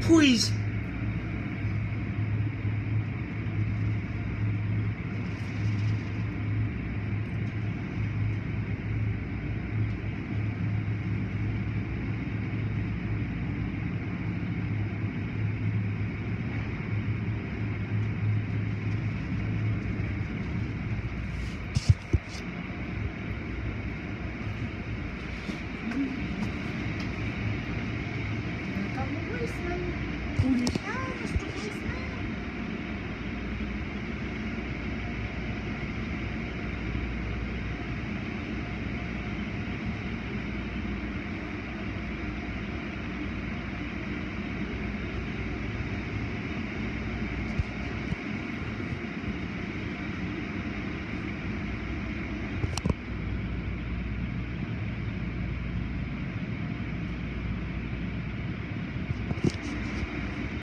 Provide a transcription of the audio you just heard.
Please foolish.